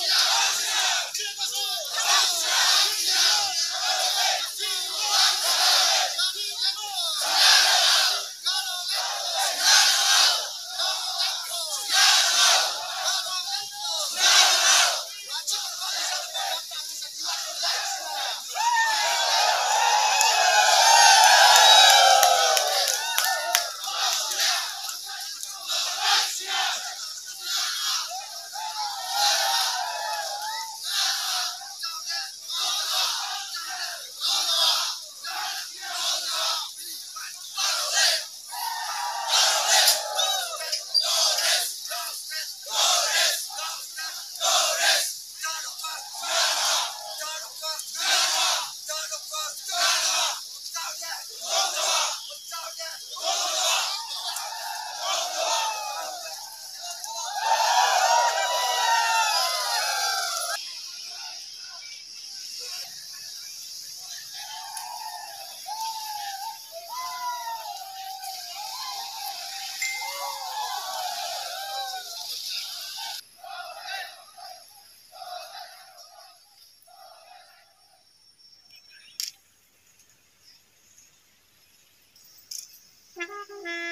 Yeah. Mm-hmm.